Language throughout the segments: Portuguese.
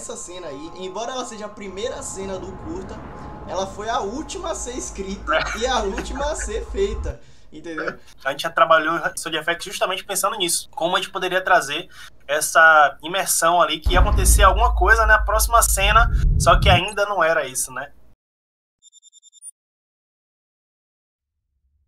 essa cena aí, embora ela seja a primeira cena do curta, ela foi a última a ser escrita e a última a ser feita. Entendeu? A gente já trabalhou Sound Effects justamente pensando nisso. Como a gente poderia trazer essa imersão ali, que ia acontecer alguma coisa na próxima cena, só que ainda não era isso, né?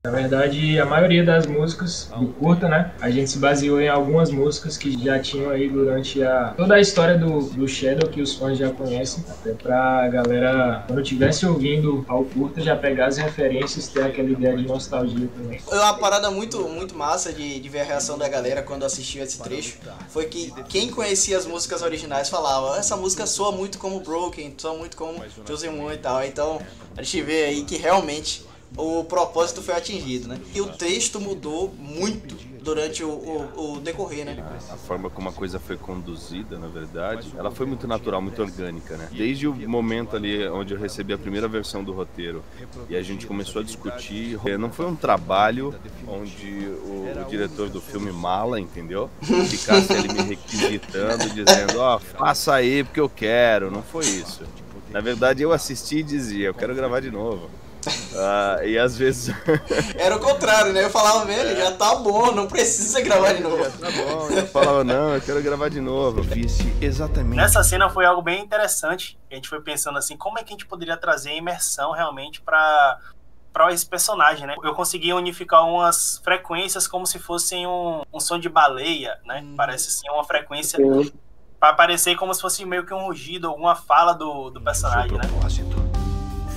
Na verdade, a maioria das músicas do curta, né? A gente se baseou em algumas músicas que já tinham aí durante a toda a história do, do Shadow que os fãs já conhecem, até pra galera, quando estivesse ouvindo ao curta, já pegar as referências, ter aquela ideia de nostalgia também. Foi uma parada muito, muito massa de, de ver a reação da galera quando assistiu esse trecho. Foi que quem conhecia as músicas originais falava, essa música soa muito como Broken, soa muito como Chosen One e tal. Então a gente vê aí que realmente o propósito foi atingido, né? E o texto mudou muito durante o, o, o, decorrer, né? A forma como a coisa foi conduzida, na verdade, ela foi muito natural, muito orgânica, né? Desde o momento ali onde eu recebi a primeira versão do roteiro e a gente começou a discutir, eh, não foi um trabalho onde o, o diretor do filme mala, entendeu? Ficasse ele me requisitando, dizendo, ó, oh, faça aí porque eu quero, não foi isso. Na verdade, eu assisti e dizia, eu quero gravar de novo. Uh, e às vezes. Era o contrário, né? Eu falava, velho, é. já tá bom, não precisa gravar de novo. Já tá bom, eu falava, não, eu quero gravar de novo. Eu Vice exatamente. Nessa cena foi algo bem interessante. A gente foi pensando assim, como é que a gente poderia trazer a imersão realmente para para esse personagem, né? Eu consegui unificar umas frequências como se fossem um, um som de baleia, né? Hum. Parece assim uma frequência para parecer como se fosse meio que um rugido, alguma fala do, do personagem, né?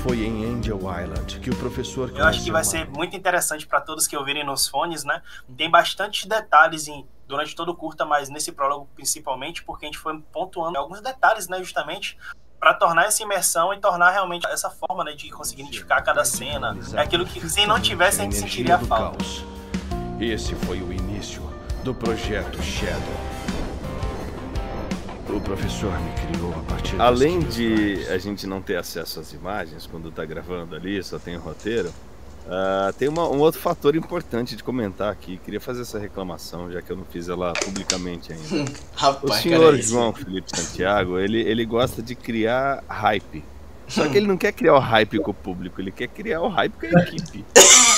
Foi em Angel Island que o professor. Eu acho que vai ser muito interessante para todos que ouvirem nos fones, né? Tem bastante detalhes em, durante todo o curta, mas nesse prólogo principalmente, porque a gente foi pontuando alguns detalhes, né? Justamente para tornar essa imersão e tornar realmente essa forma né, de conseguir identificar cada cena. É aquilo que se não tivesse a gente sentiria a falta. Esse foi o início do projeto Shadow. O professor me criou a partir Além de a gente não ter acesso às imagens quando está gravando ali, só tem o roteiro. Uh, tem uma, um outro fator importante de comentar aqui. Queria fazer essa reclamação, já que eu não fiz ela publicamente ainda. Rapaz, o senhor cara, João Felipe Santiago, ele, ele gosta de criar hype só que ele não quer criar o hype com o público, ele quer criar o hype com a equipe.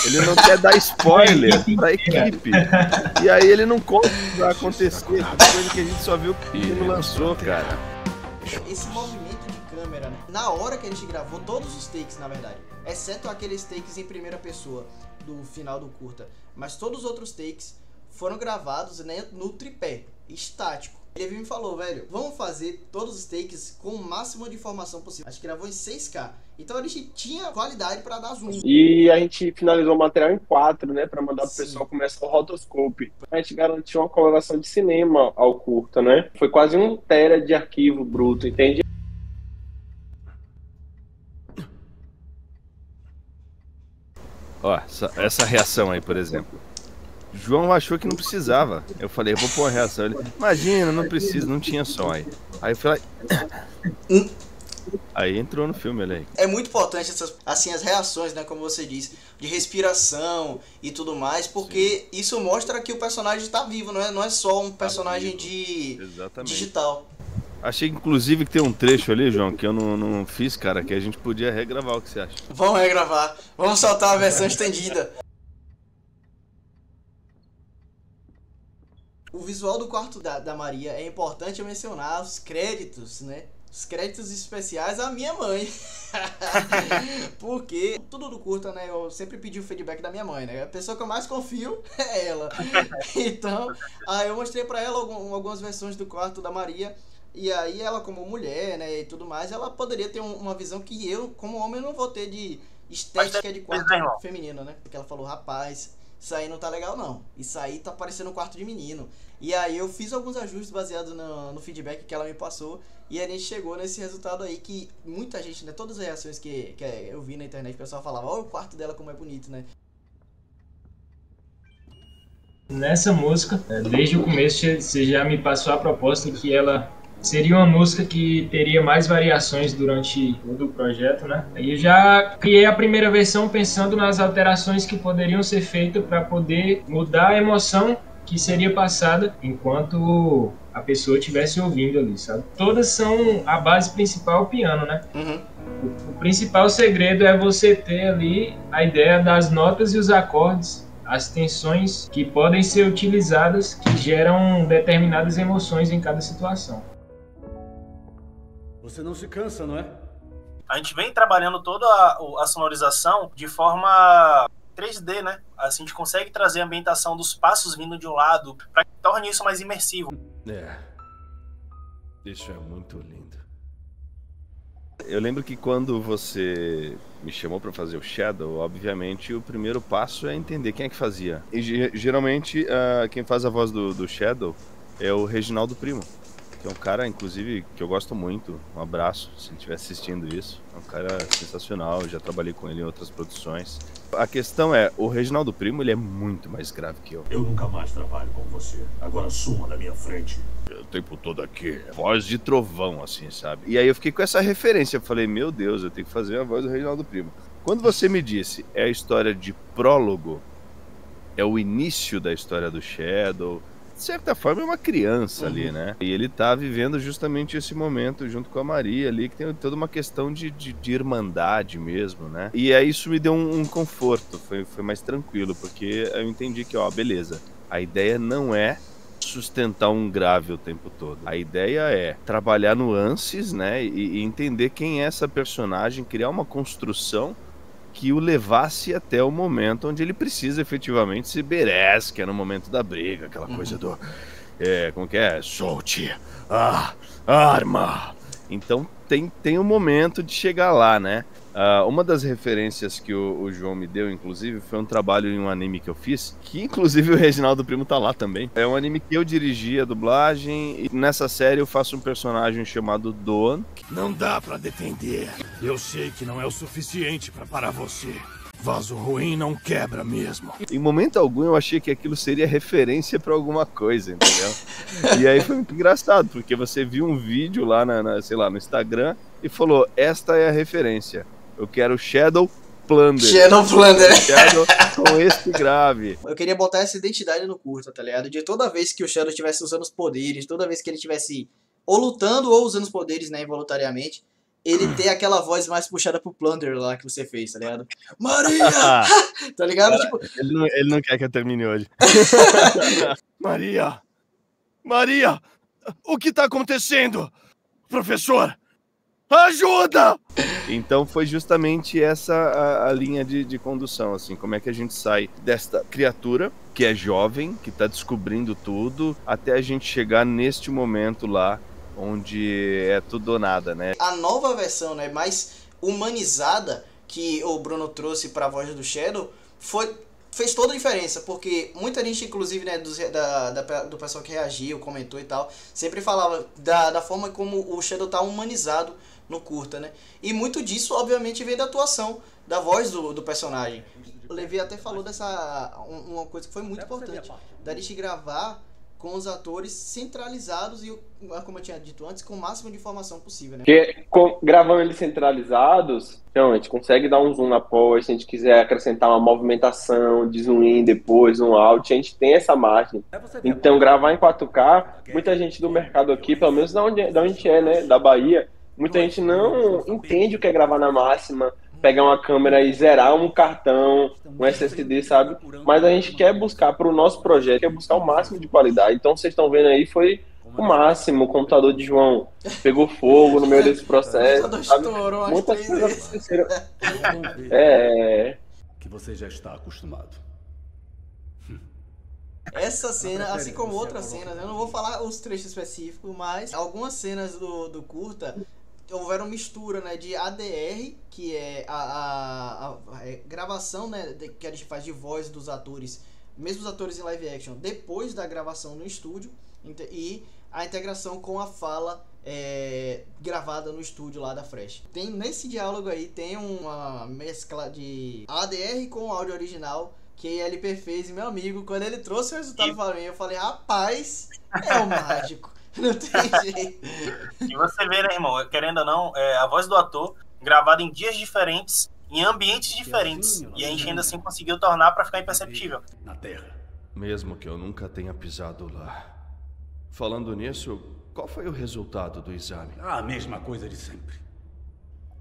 Ele não quer dar spoiler pra equipe. E aí ele não conta o que vai acontecer, coisa que a gente só viu que ele lançou, cara. Esse movimento de câmera, né? Na hora que a gente gravou todos os takes, na verdade, exceto aqueles takes em primeira pessoa do final do curta, mas todos os outros takes foram gravados né, no tripé, estático. Ele me falou, velho, vamos fazer todos os takes com o máximo de informação possível. A gente gravou em 6K. Então a gente tinha qualidade para dar zoom. E a gente finalizou o material em 4, né? Para mandar pro Sim. pessoal começar o rotoscope. A gente garantiu uma coloração de cinema ao curta, né? Foi quase um tera de arquivo bruto, entende? Ó, essa, essa reação aí, por exemplo. João achou que não precisava. Eu falei, eu vou pôr uma reação. Ele, imagina, não precisa, não tinha som aí. Aí eu falei. Aí entrou no filme ali. É muito importante essas, assim, as reações, né, como você disse, de respiração e tudo mais, porque Sim. isso mostra que o personagem está vivo, não é, não é só um tá personagem tá de Exatamente. digital. Achei inclusive que tem um trecho ali, João, que eu não, não fiz, cara, que a gente podia regravar, o que você acha? Vamos regravar. Vamos soltar a versão estendida. O visual do quarto da, da Maria é importante mencionar os créditos, né? Os créditos especiais à minha mãe. Porque tudo do curta, né? Eu sempre pedi o feedback da minha mãe, né? A pessoa que eu mais confio é ela. Então, aí eu mostrei para ela algumas versões do quarto da Maria. E aí ela, como mulher, né, e tudo mais, ela poderia ter uma visão que eu, como homem, não vou ter de estética de quarto feminino, né? Porque ela falou, rapaz, isso aí não tá legal não. Isso aí tá parecendo um quarto de menino. E aí eu fiz alguns ajustes baseados no, no feedback que ela me passou. E a gente chegou nesse resultado aí que muita gente, né? Todas as reações que, que eu vi na internet, o pessoal falava, olha o quarto dela como é bonito, né? Nessa música, é, desde o começo você já me passou a proposta que ela seria uma música que teria mais variações durante todo o projeto, né? Eu já criei a primeira versão pensando nas alterações que poderiam ser feitas para poder mudar a emoção que seria passada enquanto a pessoa estivesse ouvindo ali, sabe? Todas são a base principal, o piano, né? Uhum. O, o principal segredo é você ter ali a ideia das notas e os acordes, as tensões que podem ser utilizadas, que geram determinadas emoções em cada situação. Você não se cansa, não é? A gente vem trabalhando toda a, a sonorização de forma 3D, né? Assim, a gente consegue trazer a ambientação dos passos vindo de um lado para que torne isso mais imersivo. É. Isso é muito lindo. Eu lembro que quando você me chamou para fazer o Shadow, obviamente o primeiro passo é entender quem é que fazia. E geralmente uh, quem faz a voz do, do Shadow é o Reginaldo Primo que é um cara, inclusive, que eu gosto muito. Um abraço, se ele estiver assistindo isso. É um cara sensacional, já trabalhei com ele em outras produções. A questão é, o Reginaldo Primo, ele é muito mais grave que eu. Eu nunca mais trabalho com você. Agora suma da minha frente. O tempo todo aqui, voz de trovão, assim, sabe? E aí eu fiquei com essa referência. Eu falei, meu Deus, eu tenho que fazer a voz do Reginaldo Primo. Quando você me disse, é a história de prólogo, é o início da história do Shadow, de certa forma, é uma criança uhum. ali, né? E ele tá vivendo justamente esse momento junto com a Maria ali, que tem toda uma questão de, de, de irmandade mesmo, né? E aí isso me deu um, um conforto, foi, foi mais tranquilo, porque eu entendi que, ó, beleza, a ideia não é sustentar um grave o tempo todo. A ideia é trabalhar nuances, né? E, e entender quem é essa personagem, criar uma construção que o levasse até o momento onde ele precisa efetivamente se beres, que é no momento da briga, aquela coisa uhum. do. É, como que é? Solte a arma! Então tem, tem um momento de chegar lá, né? Uh, uma das referências que o, o, João me deu, inclusive, foi um trabalho em um anime que eu fiz, que inclusive o Reginaldo Primo tá lá também. É um anime que eu dirigi a dublagem, e nessa série eu faço um personagem chamado Doan. Não dá para defender. Eu sei que não é o suficiente para parar você. Vaso ruim não quebra mesmo. Em momento algum eu achei que aquilo seria referência para alguma coisa, entendeu? e aí foi muito engraçado, porque você viu um vídeo lá, na, na, sei lá, no Instagram e falou: Esta é a referência. Eu quero Shadow Plunder. Shadow Plunder. Shadow com esse grave. Eu queria botar essa identidade no curto, tá ligado? De toda vez que o Shadow estivesse usando os poderes, toda vez que ele estivesse ou lutando ou usando os poderes, né, involuntariamente, ele ter aquela voz mais puxada pro Plunder lá que você fez, tá ligado? Maria! tá ligado? Tipo... Ele, não, ele não quer que eu termine hoje. Maria! Maria! O que tá acontecendo? Professor! Ajuda! Então foi justamente essa a, a linha de, de, condução, assim, como é que a gente sai desta criatura que é jovem, que está descobrindo tudo, até a gente chegar neste momento lá onde é tudo ou nada, né? A nova versão, né, mais humanizada que o Bruno trouxe para a voz do Shadow foi fez toda a diferença, porque muita gente, inclusive, né, do, da, da, do pessoal que reagiu, comentou e tal, sempre falava da, da forma como o Shadow tá humanizado no curta, né? E muito disso, obviamente, vem da atuação, da voz do, do personagem. O Levi até falou dessa uma coisa que foi muito importante, da gente gravar com os atores centralizados e, como eu tinha dito antes, com o máximo de informação possível, né? Porque com, gravando eles centralizados, então, a gente consegue dar um zoom na pós, se a gente quiser acrescentar uma movimentação de zoom in depois, um out, a gente tem essa margem. Então, gravar em 4K, muita gente do mercado aqui, pelo menos da onde, da onde a gente é, né, da Bahia, muita gente não entende o que é gravar na máxima, pegar uma câmera e zerar um cartão, um SSD, sabe? Mas a gente quer buscar para o nosso projeto, quer buscar o máximo de qualidade. Então vocês estão vendo aí foi o máximo, o computador de João pegou fogo no meio desse processo. Estourou, Muitas coisas aconteceram. É. Que você já está acostumado. Essa cena, assim como outras cenas, eu não vou falar os trechos específicos, mas algumas cenas do, do curta houveram mistura né, de ADR, que é a, a, a, a é, gravação né, de, que a gente faz de voz dos atores, mesmo os atores em live action, depois da gravação no estúdio, e a integração com a fala é, gravada no estúdio lá da Fresh. Tem nesse diálogo aí tem uma mescla de ADR com áudio original que a LP fez, e meu amigo, quando ele trouxe o resultado para mim, eu falei, rapaz, é o mágico. Não tem jeito. E você vê, né, irmão, querendo ou não, é, a voz do ator gravada em dias diferentes, em ambientes diferentes. E a gente ainda assim conseguiu tornar para ficar imperceptível. Na Terra. Mesmo que eu nunca tenha pisado lá, Falando nisso, qual foi o resultado do exame? A mesma coisa de sempre.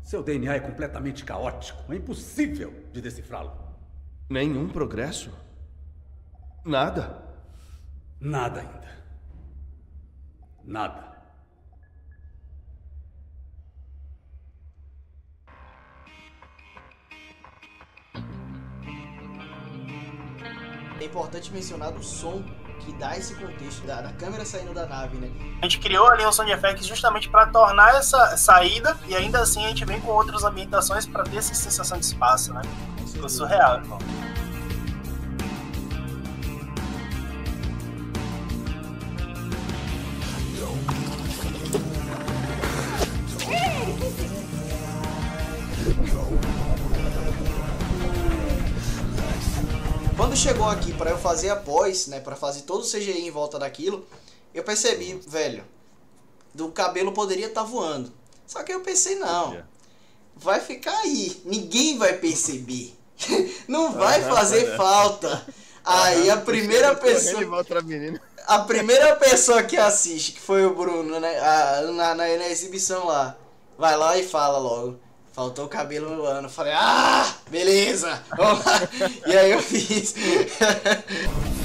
Seu DNA é completamente caótico. É impossível de decifrá-lo. Nenhum progresso? Nada? Nada ainda. Nada. É importante mencionar o som que dá esse contexto da, da, câmera saindo da nave, né? A gente criou ali um som de effects justamente para tornar essa saída e ainda assim a gente vem com outras ambientações para ter essa sensação de espaço, né? Ficou surreal, irmão. Eu fazer a pós, né, para fazer todo o CGI em volta daquilo, eu percebi, velho, do cabelo poderia estar tá voando. Só que eu pensei, não, vai ficar aí, ninguém vai perceber. não vai fazer falta. Aí a primeira pessoa. A primeira pessoa que assiste, que foi o Bruno, né? A, na, na, na exibição lá, vai lá e fala logo. Faltou o cabelo no ano. Falei, ah, beleza. E aí eu fiz.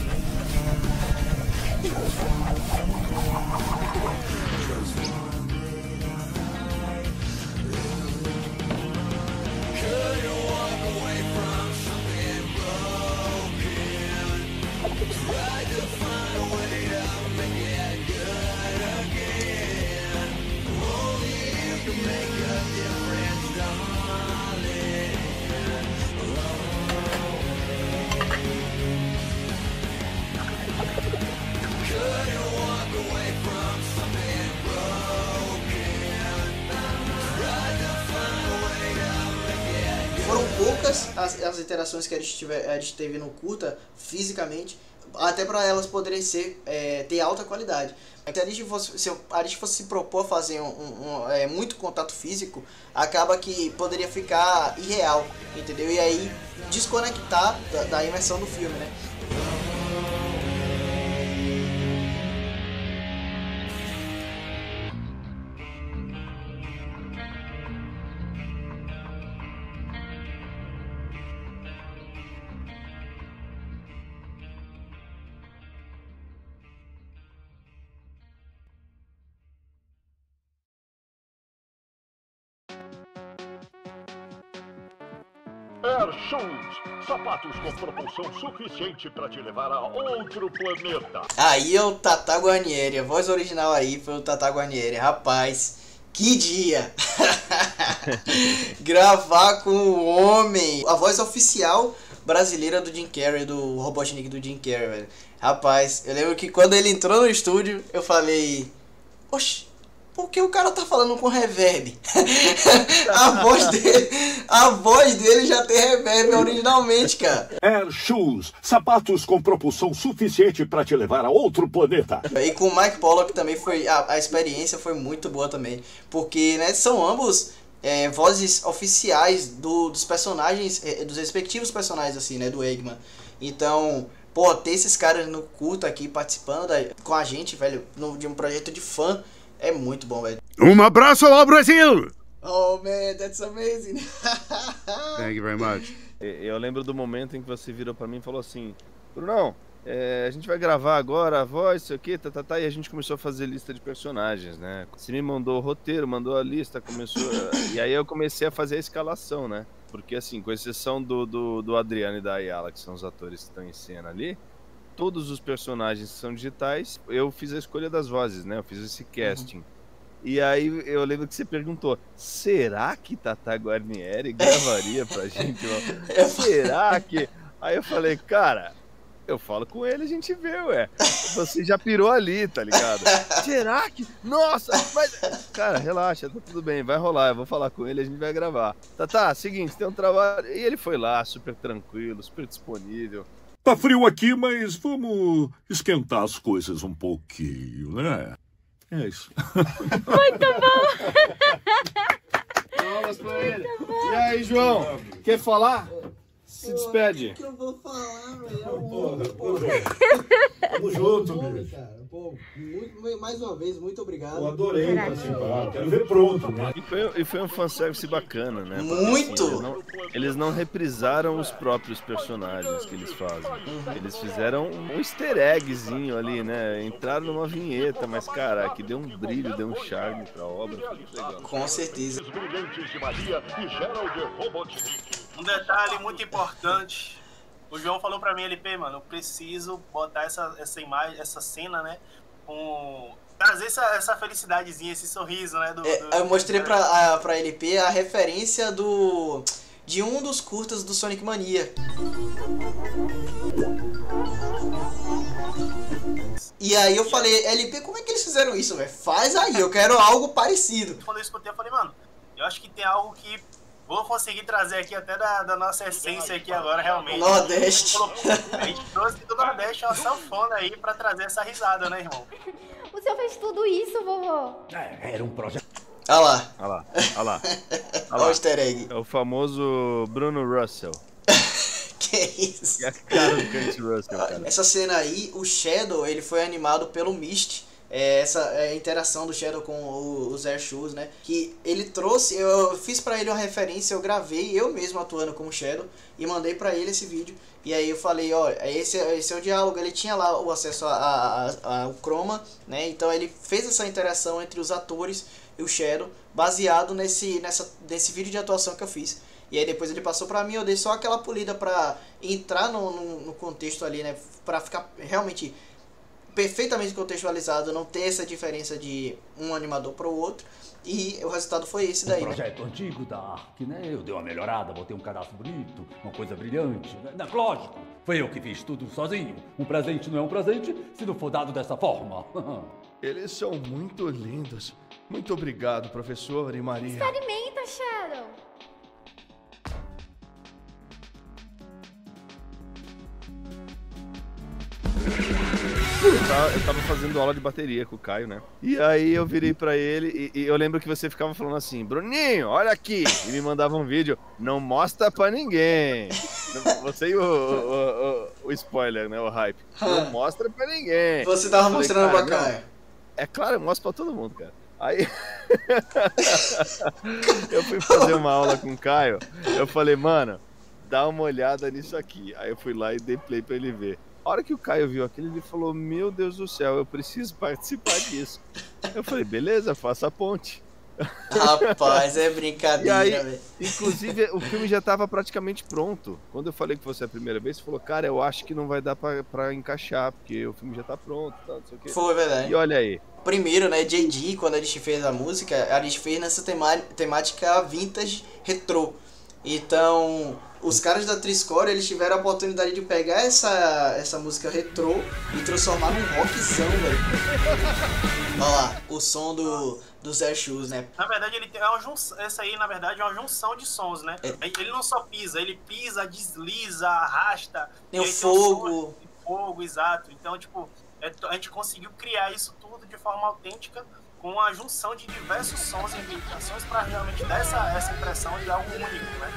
interações que a gente, tiver, a gente teve no curta, fisicamente, até para elas poderem ser é, ter alta qualidade. Se a gente fosse se a gente fosse se propor fazer um, um, um é, muito contato físico, acaba que poderia ficar irreal, entendeu? E aí desconectar da, da imersão do filme, né? Sapatos com propulsão suficiente para te levar a outro planeta. Aí é o Tata Guarnieri, a voz original aí foi o Tata Guarnieri. Rapaz, que dia! Gravar com o homem, a voz oficial brasileira do Jim Carrey, do Robotnik do Jim Carrey, velho. Rapaz, eu lembro que quando ele entrou no estúdio, eu falei, oxe, porque o cara tá falando com reverb. a voz dele, a voz dele já tem reverb originalmente, cara. Air Shoes, sapatos com propulsão suficiente para te levar a outro planeta. E com o Mike Pollock também foi a, a experiência foi muito boa também, porque né, são ambos é, vozes oficiais do, dos personagens, é, dos respectivos personagens assim, né, do Eggman. Então, pô, ter esses caras no culto aqui participando da, com a gente, velho, no, de um projeto de fã é muito bom, velho. Um abraço ao Brasil! Oh man, that's amazing. Thank you very much. Eu lembro do momento em que você virou para mim e falou assim: Brunão, é, a gente vai gravar agora a voz, isso aqui, tá, tá, tá, e a gente começou a fazer lista de personagens, né? Você me mandou o roteiro, mandou a lista, começou. e aí eu comecei a fazer a escalação, né? Porque, assim, com exceção do, do, do Adriano e da Ayala, que são os atores que estão em cena ali, todos os personagens são digitais, eu fiz a escolha das vozes, né? Eu fiz esse casting. Uhum. E aí eu lembro que você perguntou: será que Tata Guarnieri gravaria pra gente? será que. Aí eu falei, cara, eu falo com ele, a gente vê, ué. Você já pirou ali, tá ligado? Será que. Nossa, mas. Cara, relaxa, tá tudo bem, vai rolar. Eu vou falar com ele, a gente vai gravar. Tá, tá, seguinte, tem um trabalho. E ele foi lá, super tranquilo, super disponível. Tá frio aqui, mas vamos esquentar as coisas um pouquinho, né? É isso. Muito bom! Palmas pra ele. E aí, João? Quer falar? Se despede. O que eu vou falar, velho? Tamo junto, bicho. Pô, muito, mais uma vez, muito obrigado. Eu adorei participar. Quero ver pronto, né? E foi, e foi um fanservice bacana, né? Porque, Muito! assim, eles, não, eles não reprisaram os próprios personagens que eles fazem. Uhum. Eles fizeram um easter eggzinho ali, né? Entraram numa vinheta, mas, cara, que deu um brilho, deu um charme pra obra. Com certeza. Um detalhe muito importante. O João falou pra mim, LP, mano, eu preciso botar essa, essa imagem, essa cena, né? Com. Trazer essa, essa felicidadezinha, esse sorriso, né? Do, É, do- eu mostrei pra, a, pra LP a referência do. de um dos curtas do Sonic Mania. E aí eu falei, LP, como é que eles fizeram isso, velho? Faz aí, eu quero algo parecido. Quando eu escutei, eu falei, mano, eu acho que tem algo que vou conseguir trazer aqui até da, da nossa essência aqui agora, realmente. Nordeste. A gente, trouxe do Nordeste uma sanfona aí pra trazer essa risada, né, irmão? O senhor fez tudo isso, vovô? É, era um projeto. Olha lá, Olha lá, olha lá. olha o easter egg. É o famoso Bruno Russell. Que isso? Que é a cara do Kurt Russell, cara. Essa cena aí, o Shadow, ele foi animado pelo Mist. É, essa é interação do Shadow com o- os Air Shoes, né? Que ele trouxe, eu fiz pra ele uma referência, eu gravei eu mesmo atuando como Shadow e mandei pra ele esse vídeo. E aí eu falei, ó, esse, esse é o diálogo. Ele tinha lá o acesso ao chroma, né? Então ele fez essa interação entre os atores e o Shadow, baseado nesse, nessa, nesse vídeo de atuação que eu fiz. E aí depois ele passou pra mim, eu dei só aquela polida pra entrar no, no, no contexto ali, né? Pra ficar realmente perfeitamente contextualizado, não ter essa diferença de um animador pro outro. E o resultado foi esse Um daí, né? projeto antigo da ARC, né? Eu dei uma melhorada, botei um cadastro bonito, uma coisa brilhante. né? Não, lógico, foi eu que fiz tudo sozinho. Um presente não é um presente se não for dado dessa forma. Eles são muito lindos. Muito obrigado, professor e Maria. Experimenta, tava, eu tava fazendo aula de bateria com o Caio, né? E aí eu virei pra ele e, e eu lembro que você ficava falando assim, Bruninho, olha aqui! E me mandava um vídeo, não mostra pra ninguém. Você e o, o, o- o spoiler, né? O hype. Não mostra pra ninguém. Você tava falei, mostrando "Cara, pra Caio. É claro, eu mostro pra todo mundo, cara. Aí eu fui fazer uma aula com o Caio, eu falei, mano, dá uma olhada nisso aqui. Aí eu fui lá e dei play pra ele ver. A hora que o Caio viu aquilo, ele falou, meu Deus do céu, eu preciso participar disso. Eu falei, beleza, faça a ponte. Rapaz, é brincadeira, aí, velho. inclusive, o filme já tava praticamente pronto. Quando eu falei que você é a primeira vez, você falou, cara, eu acho que não vai dar pra, pra encaixar, porque o filme já tá pronto, tá, não sei o quê. Foi verdade. E olha aí, Primeiro, né, JD, quando a gente fez a música, a gente fez nessa temática vintage retrô. Então, os caras da Triscore, eles tiveram a oportunidade de pegar essa, essa música retrô e transformar num rockzão, velho. Olha lá, o som do, do Zé Shoes, né? Na verdade, ele tem uma junção. Essa aí, na verdade, é uma junção de sons, né? É. Ele não só pisa, ele pisa, desliza, arrasta. Tem o fogo. som- fogo, exato. Então, tipo, é- a gente conseguiu criar isso tudo de forma autêntica, com a junção de diversos sons e ambientações para realmente dar essa, essa impressão de algo único, né?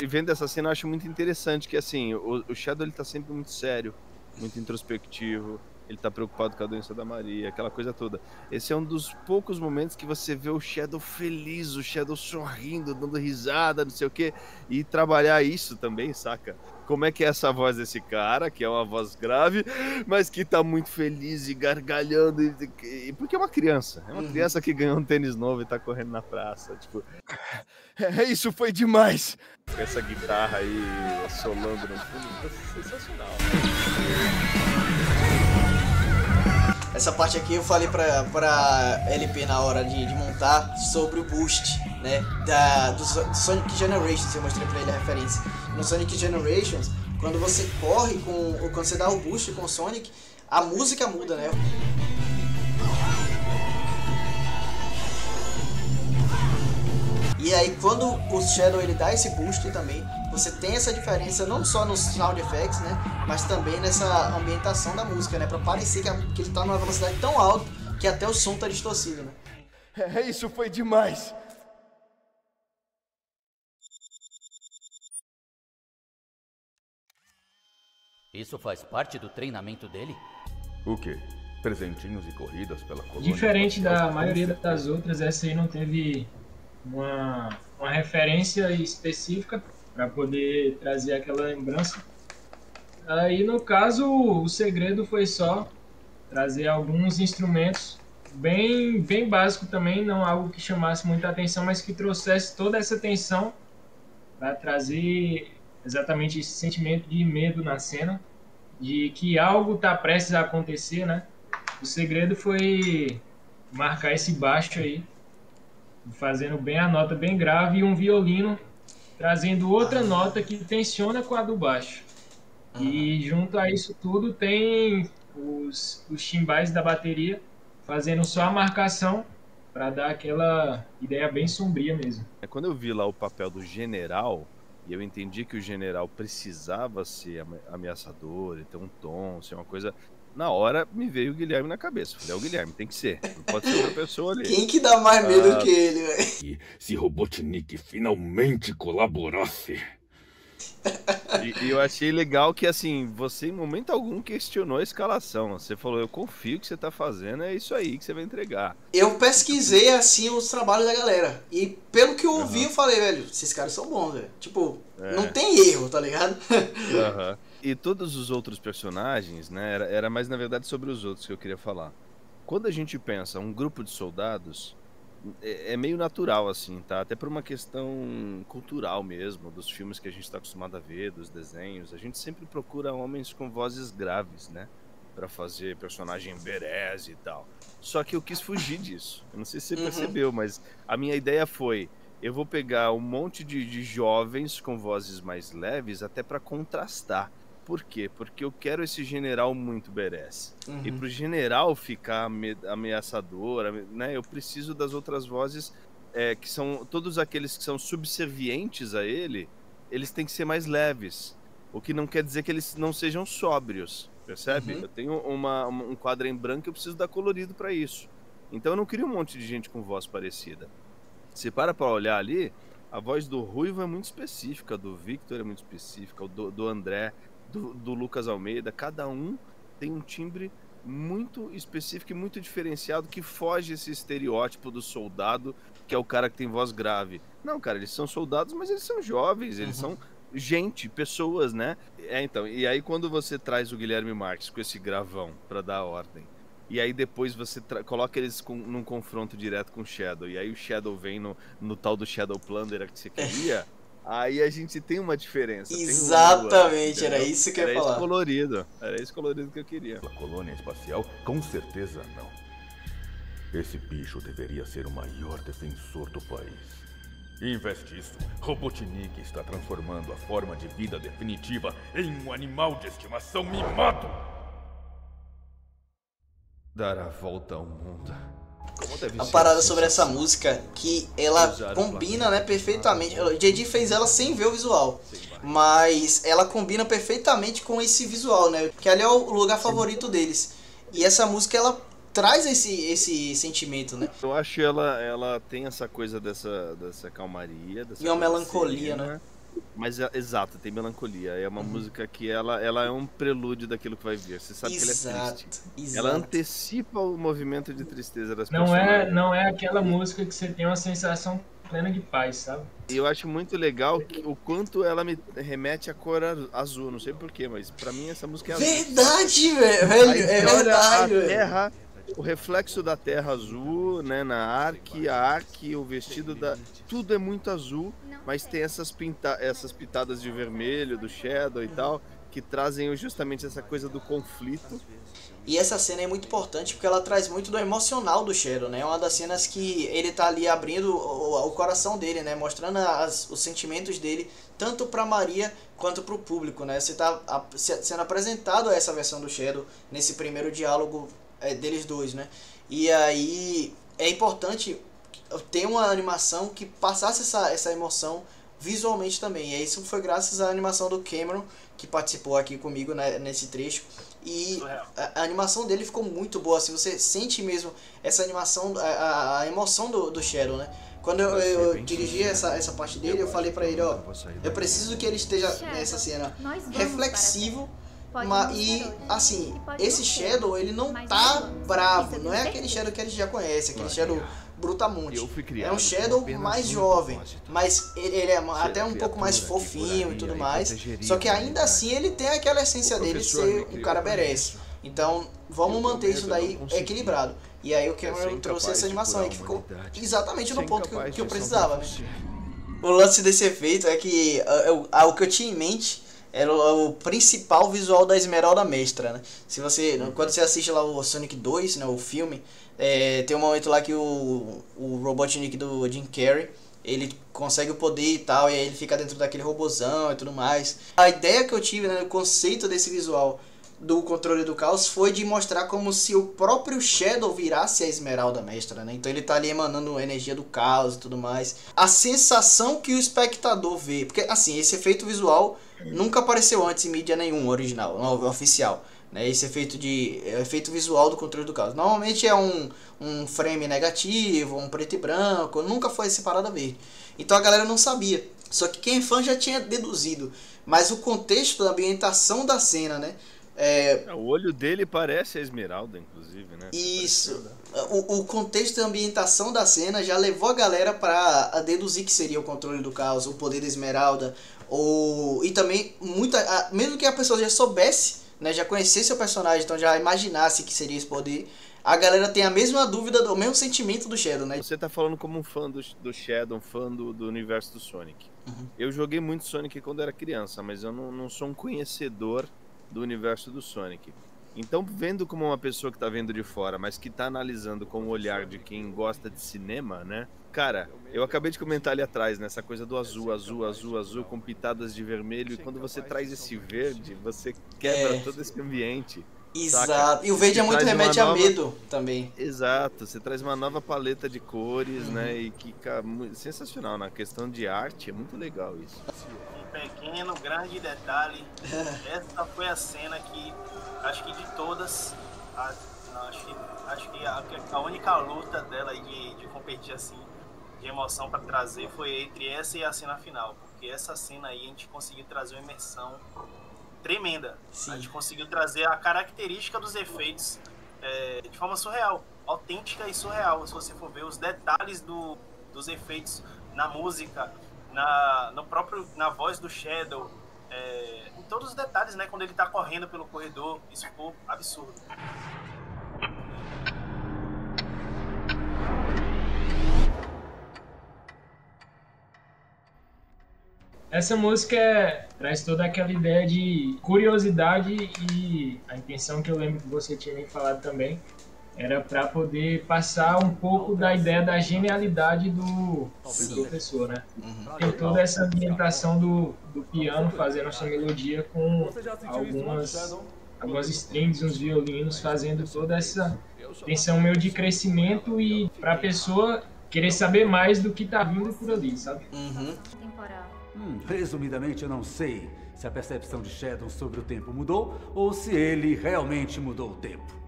E vendo essa cena, eu acho muito interessante que, assim, o, o Shadow ele tá sempre muito sério, muito introspectivo, ele tá preocupado com a doença da Maria, aquela coisa toda. Esse é um dos poucos momentos que você vê o Shadow feliz, o Shadow sorrindo, dando risada, não sei o quê, e trabalhar isso também, saca? Como é que é essa voz desse cara, que é uma voz grave, mas que tá muito feliz e gargalhando, e, e- porque é uma criança, é uma Uhum. criança que ganhou um tênis novo e tá correndo na praça, tipo, é, isso foi demais! com essa guitarra aí solando no fundo, tá sensacional. Essa parte aqui eu falei pra, pra LP na hora de, de montar sobre o boost, né? Da, do, do Sonic Generations, eu mostrei pra ele a referência. No Sonic Generations, quando você corre com. quando você dá o boost com o Sonic, a música muda, né? E aí quando o Shadow ele dá esse boost também, você tem essa diferença não só nos sound effects, né, mas também nessa ambientação da música, né, para parecer que, a- que ele tá numa velocidade tão alta que até o som tá distorcido, né? É, isso foi demais. Isso faz parte do treinamento dele? O quê? Presentinhos e corridas pela colônia? Diferente da maioria das outras, essa aí não teve uma, uma referência específica para poder trazer aquela lembrança. Aí, no caso, o segredo foi só trazer alguns instrumentos bem, bem básico também, não algo que chamasse muita atenção, mas que trouxesse toda essa atenção para trazer exatamente esse sentimento de medo na cena, de que algo está prestes a acontecer, né? O segredo foi marcar esse baixo aí, fazendo bem a nota bem grave e um violino trazendo outra nota que tensiona com a do baixo. E junto a isso tudo tem os, os timbais da bateria fazendo só a marcação para dar aquela ideia bem sombria mesmo. É, Quando eu vi lá o papel do general, e eu entendi que o general precisava ser ame- ameaçador, e ter um tom, ser uma coisa. Na hora me veio o Guilherme na cabeça. Falei, é o Guilherme, tem que ser. Não pode ser outra pessoa ali. Quem que dá mais medo Ah, que ele, velho? E se Robotnik finalmente colaborasse. E, e eu achei legal que, assim, você em momento algum questionou a escalação. Você falou, eu confio que você tá fazendo, é isso aí que você vai entregar. Eu pesquisei, assim, os trabalhos da galera. E pelo que eu ouvi, eu falei, velho, esses caras são bons, velho. Tipo, É. não tem erro, tá ligado? Aham. E todos os outros personagens, né? Era, era mais na verdade sobre os outros que eu queria falar. Quando a gente pensa um grupo de soldados, é, é meio natural, assim, tá? Até por uma questão cultural mesmo, dos filmes que a gente está acostumado a ver, dos desenhos. A gente sempre procura homens com vozes graves, né? Pra fazer personagem berez e tal. Só que eu quis fugir disso. Eu não sei se você Uhum. percebeu, mas a minha ideia foi: eu vou pegar um monte de, de jovens com vozes mais leves até pra contrastar. Por quê? Porque eu quero esse general muito berés. Uhum. E pro general ficar ame- ameaçador, ame- né? Eu preciso das outras vozes é, que são todos aqueles que são subservientes a ele, eles têm que ser mais leves. O que não quer dizer que eles não sejam sóbrios, percebe? Uhum. Eu tenho uma, um quadro em branco e eu preciso dar colorido para isso. Então eu não queria um monte de gente com voz parecida. Se para pra olhar ali, a voz do Ruivo é muito específica, do Victor é muito específica, o do, do André, do, do Lucas Almeida, cada um tem um timbre muito específico e muito diferenciado que foge esse estereótipo do soldado, que é o cara que tem voz grave. Não, cara, eles são soldados, mas eles são jovens, eles são gente, pessoas, né? É, então, e aí quando você traz o Guilherme Marques com esse gravão pra dar ordem, e aí depois você coloca eles com, num confronto direto com o Shadow, e aí o Shadow vem no, no tal do Shadow Plunder que você queria, aí a gente tem uma diferença. Exatamente, era isso que eu ia Era falar. esse colorido, era esse colorido que eu queria. A colônia espacial? Com certeza não. Esse bicho deveria ser o maior defensor do país. Investe isso. Robotnik está transformando a forma de vida definitiva em um animal de estimação mimado. Dar a volta ao mundo. Como deve A ser parada sobre essa música que ela combina, né, perfeitamente. O JD fez ela sem ver o visual, mas ela combina perfeitamente com esse visual, né? Que ali é o lugar favorito deles. E essa música ela traz esse esse sentimento, né? Eu acho ela ela tem essa coisa dessa, dessa calmaria, dessa E uma melancolia, serena, né? Mas é, exato, tem melancolia. É uma música que ela, ela é um prelúdio daquilo que vai vir. Você sabe que ela é Exato, triste. exato. Ela antecipa o movimento de tristeza das Não pessoas. é, não é aquela música que você tem uma sensação plena de paz, sabe? E eu acho muito legal que- o quanto ela me remete à cor azul. Não sei porquê, mas pra mim essa música é azul. Verdade, velho, é verdade, a velho. terra, o reflexo da terra azul, né, na arque, a arque, o vestido da, tudo é muito azul, mas tem essas pinta, essas pitadas de vermelho do shadow e tal, que trazem justamente essa coisa do conflito. E essa cena é muito importante porque ela traz muito do emocional do Shadow, né? É uma das cenas que ele tá ali abrindo o, o coração dele, né? Mostrando as, os sentimentos dele, tanto pra Maria quanto pro público, né? Você tá a- se- sendo apresentado a essa versão do Shadow nesse primeiro diálogo é, deles dois, né? E aí é importante ter uma animação que passasse essa, essa emoção visualmente também. E isso foi graças à animação do Cameron, que participou aqui comigo né, nesse trecho. E a, a animação dele ficou muito boa, assim, você sente mesmo essa animação, a, a- a emoção do, do Shadow, né? Quando eu, eu dirigi essa, essa parte dele, eu falei pra ele, ó, eu preciso que ele esteja nessa cena reflexivo e assim, esse. Shadow, ele não tá bravo, não é aquele. Shadow que a gente já conhece, aquele Shadow brutamonte. Eu fui É criado um Shadow mais jovem, mas ele, ele é até um pouco mais fofinho e tudo mais. Só que a ainda assim ele tem aquela essência dele ser um cara isso. Então, vamos manter isso daí equilibrado. E aí o Cameron trouxe essa animação aí que a ficou exatamente no ponto que, eu- que eu precisava, né? O lance desse efeito é que ah, eu- ah, o que eu tinha em mente era o, o principal visual da Esmeralda Mestra, né? Se você, quando você assiste lá o Sonic 2, né, o filme, é, tem um momento lá que o, o Robotnik do Jim Carrey, ele consegue o poder e tal, e aí ele fica dentro daquele robozão e tudo mais. A ideia que eu tive, né, o conceito desse visual do controle do caos foi de mostrar como se o próprio Shadow virasse a Esmeralda Mestra, né? Então ele tá ali emanando energia do caos e tudo mais. A sensação que o espectador vê, porque assim, esse efeito visual nunca apareceu antes em mídia nenhuma original, oficial. Né, esse efeito de é, efeito visual do controle do caos. Normalmente é um, um frame negativo, um preto e branco, nunca foi separado a verde. Então a galera não sabia. Só que quem é fã já tinha deduzido. Mas o contexto da ambientação da cena, né? É, É, O olho dele parece a Esmeralda, inclusive, né? isso. O, o contexto da ambientação da cena já levou a galera para deduzir que seria o controle do caos, o poder da Esmeralda, ou e também muita, mesmo que a pessoa já soubesse, né, já conhecesse o personagem, então já imaginasse que seria esse poder, a galera tem a mesma dúvida, o mesmo sentimento do Shadow, né? Você tá falando como um fã do, do Shadow, um fã do, do universo do Sonic. Eu joguei muito Sonic quando era criança, mas eu não, não sou um conhecedor do universo do Sonic. Então, vendo como uma pessoa que tá vendo de fora, mas que tá analisando com o olhar de quem gosta de cinema, né? Cara, eu acabei de comentar ali atrás, nessa coisa do azul, azul, azul, azul, com pitadas de vermelho, e quando você traz esse verde, você quebra É. todo esse ambiente. Exato. saca? E o verde é muito remete a nova- medo também. Exato, você traz uma nova paleta de cores, Uhum. né? E que, cara, sensacional. Na questão de arte, é muito legal isso. Pequeno, grande detalhe. Essa foi a cena que, acho que de todas, a- não, acho que, acho que a, a única luta dela de, de competir assim, de emoção para trazer, foi entre essa e a cena final. Porque essa cena aí a gente conseguiu trazer uma imersão tremenda. A gente conseguiu trazer a característica dos efeitos é, de forma surreal, autêntica e surreal. Se você for ver os detalhes do, dos efeitos na música, na, no próprio, na voz do Shadow, é, em todos os detalhes, né? Quando ele tá correndo pelo corredor, isso ficou absurdo. Essa música é- traz toda aquela ideia de curiosidade e a intenção que eu lembro que você tinha me falado também era para poder passar um pouco da ideia da genialidade do, do professor, né? Tem toda essa ambientação do, do piano fazendo essa melodia com algumas, algumas strings, uns violinos fazendo toda essa tensão meio de crescimento e para a pessoa querer saber mais do que tá vindo por ali, sabe? Temporal. Hum, resumidamente, eu não sei se a percepção de Shadow sobre o tempo mudou ou se ele realmente mudou o tempo.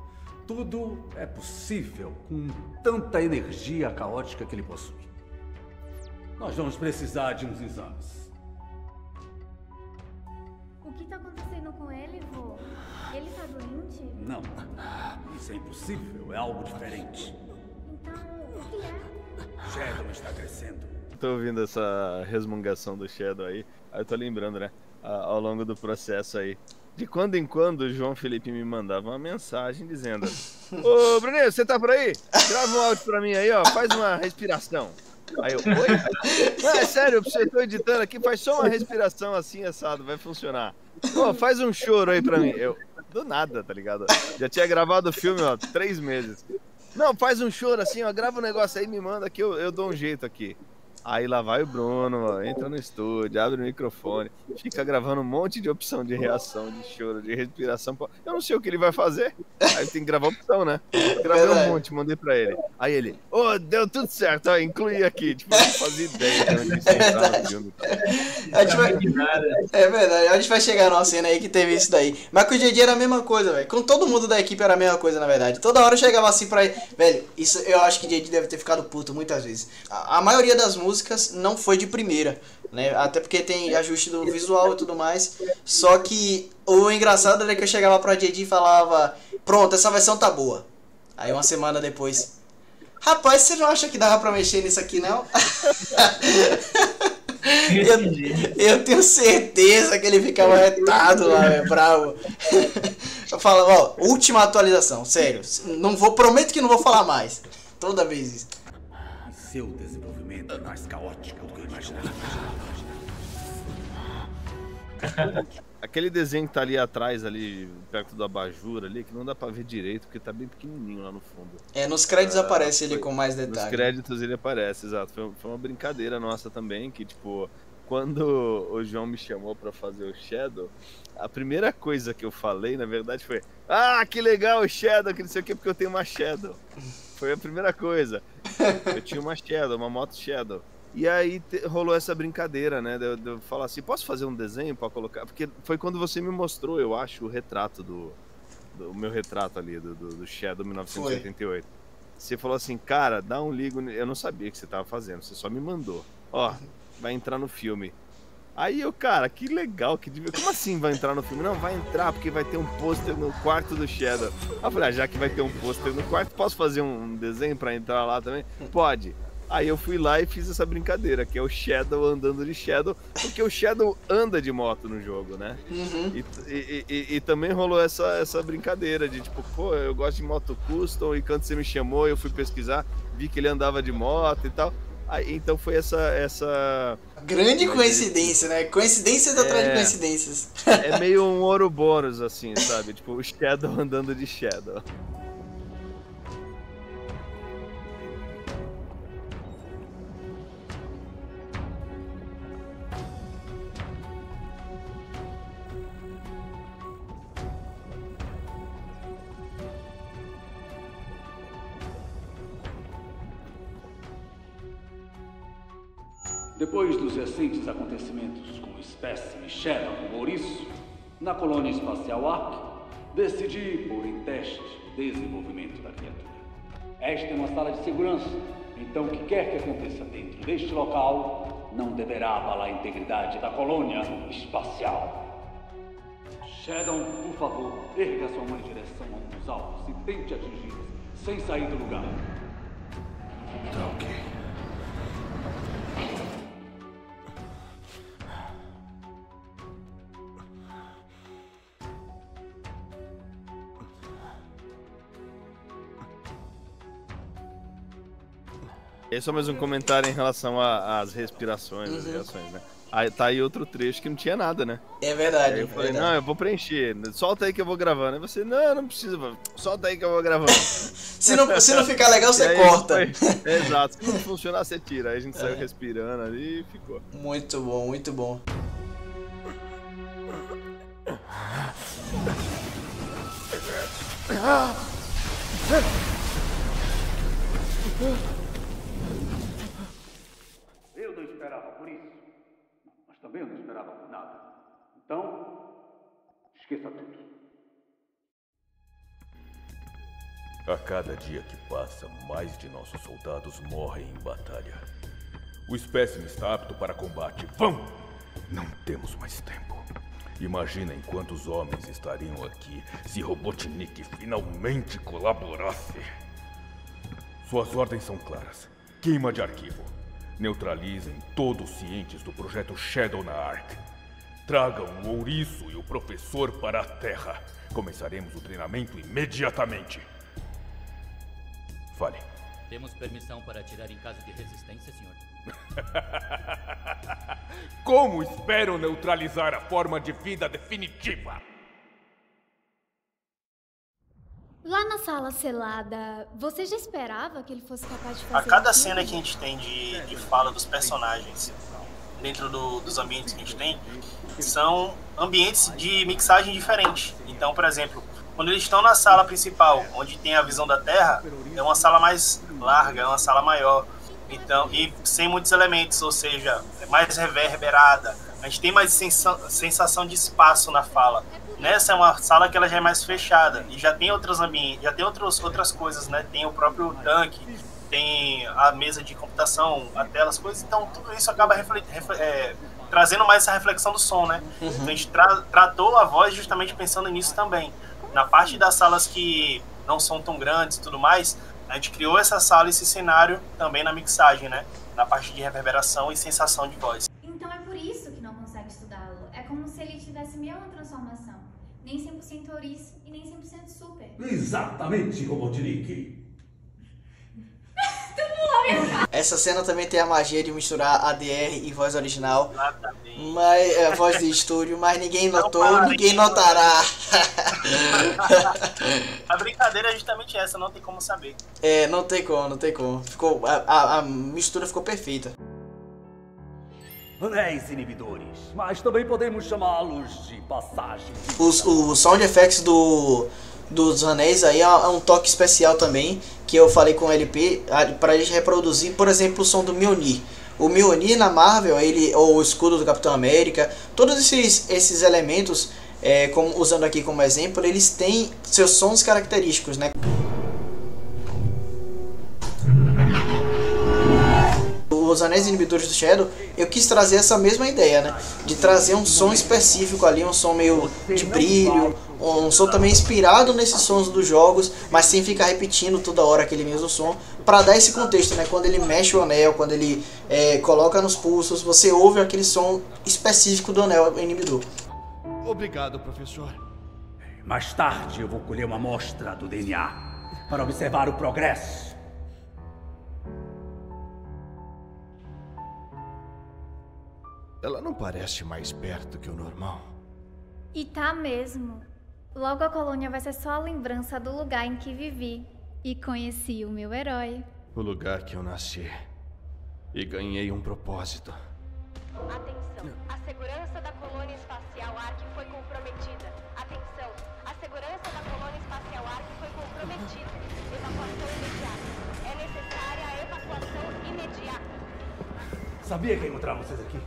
Tudo é possível com tanta energia caótica que ele possui. Nós vamos precisar de uns exames. O que tá acontecendo com ele, vô? Ele tá doente? Não, isso é impossível, é algo diferente. Então, o que é? Shadow está crescendo. Tô ouvindo essa resmungação do Shadow aí. Aí eu tô lembrando, né? a- Ao longo do processo aí. De quando em quando o João Felipe me mandava uma mensagem dizendo: Ô Bruninho, você tá por aí? Grava um áudio pra mim aí, ó. Faz uma respiração. Aí eu, oi? Não, é sério, eu tô editando aqui, faz só uma respiração assim, assado, vai funcionar. Pô, faz um choro aí pra mim. Eu, do nada, tá ligado? Já tinha gravado o filme, ó, três meses. Não, faz um choro assim, ó, grava um negócio aí, me manda que eu, eu dou um jeito aqui. Aí lá vai o Bruno, ó, entra no estúdio, abre o microfone, fica gravando um monte de opção de reação, de choro, de respiração. Eu não sei o que ele vai fazer. Aí tem que gravar opção, né? Gravei um monte, mandei pra ele. Aí ele, ô, deu tudo certo, ó, incluí aqui. Tipo, não fazia ideia gente vai... É verdade, a gente vai chegar numa cena aí que teve isso daí. Mas com o JJ era a mesma coisa, velho. Com todo mundo da equipe era a mesma coisa, na verdade. Toda hora eu chegava assim pra ele. Velho, isso eu acho que o JJ deve ter ficado puto muitas vezes. A, a maioria das músicas músicas não foi de primeira, né? Até porque tem ajuste do visual e tudo mais. Só que o engraçado era que eu chegava pra JD e falava: Pronto, essa versão tá boa. Aí uma semana depois. Rapaz, você não acha que dava pra mexer nisso aqui, não? eu, eu tenho certeza que ele ficava retado lá, é bravo. Eu falava, ó, última atualização, sério. Não vou, prometo que não vou falar mais. Toda vez isso. Seu desenvolvimento mais caótico do que eu imaginava. Aquele desenho que tá ali atrás, ali, perto do abajur ali, que não dá pra ver direito, porque tá bem pequenininho lá no fundo. É, nos créditos Ah, aparece ele foi- com mais Nos detalhes. créditos ele aparece, exato. Foi, foi uma brincadeira nossa também, que tipo, quando o João me chamou pra fazer o Shadow, a primeira coisa que eu falei, na verdade, foi Ah, que legal o Shadow, que não sei o que, porque eu tenho uma Shadow. Foi a primeira coisa. Eu tinha uma Shadow, uma moto Shadow. E aí te- rolou essa brincadeira, né? De eu, de eu falar assim, posso fazer um desenho pra colocar? Porque foi quando você me mostrou, eu acho, o retrato do. do o meu retrato ali, do, do, do Shadow 1988. Você falou assim, cara, dá um ligo. Eu não sabia o que você tava fazendo, você só me mandou. Ó, vai entrar no filme. Aí eu, cara, que legal, que Como assim vai entrar no filme? Não, vai entrar porque vai ter um pôster no quarto do Shadow. Aí eu falei, ah, já que vai ter um pôster no quarto, posso fazer um desenho pra entrar lá também? Pode. Aí eu fui lá e fiz essa brincadeira, que é o Shadow andando de Shadow, porque o Shadow anda de moto no jogo, né? Uhum. E, e- e- e também rolou essa, essa brincadeira de tipo, pô, eu gosto de moto custom, e quando você me chamou, eu fui pesquisar, vi que ele andava de moto e tal. Então foi essa. essa Grande coincidência, né? Coincidências atrás de É. coincidências. É meio um Ouroboros, assim, sabe? Tipo, o Shadow andando de Shadow. Depois dos recentes acontecimentos com o espécime Shadow Ouriço, na colônia espacial Ark, decidi pôr em teste desenvolvimento da criatura. Esta é uma sala de segurança, então o que quer que aconteça dentro deste local não deverá abalar a integridade da colônia espacial. Shadow, por favor, erga sua mão em direção a um dos alvos e tente atingi-los, sem sair do lugar. E aí só mais um comentário em relação às respirações, Uhum. reações, né? Aí tá aí outro trecho que não tinha nada, né? É verdade. Aí eu é falei, verdade. não, eu vou preencher, solta aí que eu vou gravando. Aí você, não, não precisa, solta aí que eu vou gravando. Se não, se não ficar legal, você corta. foi- é, exato, se não funcionar, você tira. Aí a gente saiu É. respirando ali e ficou. Muito bom, muito bom. Eu não esperava por isso, mas também eu não esperava por nada. Então, esqueça tudo. A cada dia que passa, mais de nossos soldados morrem em batalha. O espécime está apto para combate. Vão! Não temos mais tempo. Imaginem quantos homens estariam aqui se Robotnik finalmente colaborasse. Suas ordens são claras. Queima de arquivo. Neutralizem todos os cientes do projeto Shadow na Ark. Tragam o ouriço e o professor para a Terra. Começaremos o treinamento imediatamente. Fale. Temos permissão para atirar em caso de resistência, senhor. Como espero neutralizar a forma de vida definitiva? Lá na sala selada, você já esperava que ele fosse capaz de fazer A cada aquilo? cena que a gente tem de, de fala dos personagens dentro do- dos ambientes que a gente tem são ambientes de mixagem diferente. Então, por exemplo, quando eles estão na sala principal, onde tem a visão da Terra, é uma sala mais larga, é uma sala maior. Então, e sem muitos elementos, ou seja, é mais reverberada. A gente tem mais sensa- sensação de espaço na fala. Nessa é uma sala que ela já é mais fechada e já tem outros ambientes, já tem outros, outras coisas, né? Tem o próprio tanque, tem a mesa de computação, a tela, as coisas, então tudo isso acaba reflet, é, trazendo mais essa reflexão do som, né? Uhum. Então a gente tra tratou a voz justamente pensando nisso também. Na parte das salas que não são tão grandes e tudo mais, a gente criou essa sala, esse cenário também na mixagem, né? Na parte de reverberação e sensação de voz. Então é por isso que não consegue estudá-lo. É como se ele tivesse meio uma transformação. Nem 100% ouriço e nem 100% super. Exatamente, Robotnik. Essa cena também tem a magia de misturar ADR e voz original. Mas, é, voz de estúdio, mas ninguém notou, ninguém notará. a brincadeira é justamente essa, não tem como saber. É, não tem como, não tem como. Ficou, a, a, a mistura ficou perfeita. Anéis inibidores, mas também podemos chamá-los de passagem. Os, o sound effects do dos anéis aí é, é um toque especial também que eu falei com o LP para gente reproduzir, por exemplo, o som do Mjolnir. O Mjolnir na Marvel, ele ou o escudo do Capitão América, todos esses, esses elementos, é, como, usando aqui como exemplo, eles têm seus sons característicos, né? Os Anéis Inibidores do Shadow, eu quis trazer essa mesma ideia, né? De trazer um som específico ali, um som meio de brilho, um som também inspirado nesses sons dos jogos, mas sem ficar repetindo toda hora aquele mesmo som, para dar esse contexto, né? Quando ele mexe o anel, quando ele é, coloca nos pulsos, você ouve aquele som específico do anel inibidor. Obrigado, professor. Mais tarde eu vou colher uma amostra do DNA para observar o progresso. Ela não parece mais perto que o normal. E tá mesmo. Logo a colônia vai ser só a lembrança do lugar em que vivi e conheci o meu herói. O lugar que eu nasci. E ganhei um propósito. Atenção, a segurança da colônia espacial Ark foi comprometida. Atenção, a segurança da colônia espacial Ark foi comprometida. Evacuação imediata. É necessária a evacuação imediata. Sabia que ia encontrar vocês aqui?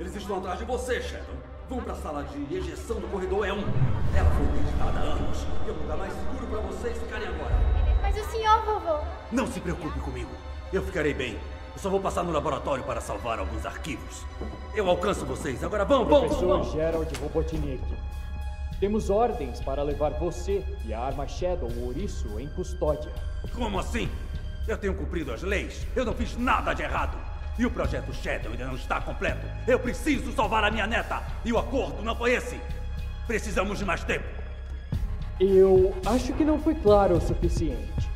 Eles estão atrás de você, Shadow. Vão para a sala de ejeção do corredor E1. Ela foi interditada há anos. E é o lugar mais seguro para vocês ficarem agora. Mas o senhor, vovô... Não se preocupe comigo. Eu ficarei bem. Eu só vou passar no laboratório para salvar alguns arquivos. Eu alcanço vocês. Agora vamos, vamos, Professor vamos. Gerald Robotnik. Temos ordens para levar você e a arma Shadow Ouriço em custódia. Como assim? Eu tenho cumprido as leis. Eu não fiz nada de errado. E o projeto Shadow ainda não está completo. Eu preciso salvar a minha neta. E o acordo não foi esse. Precisamos de mais tempo. Eu acho que não fui claro o suficiente.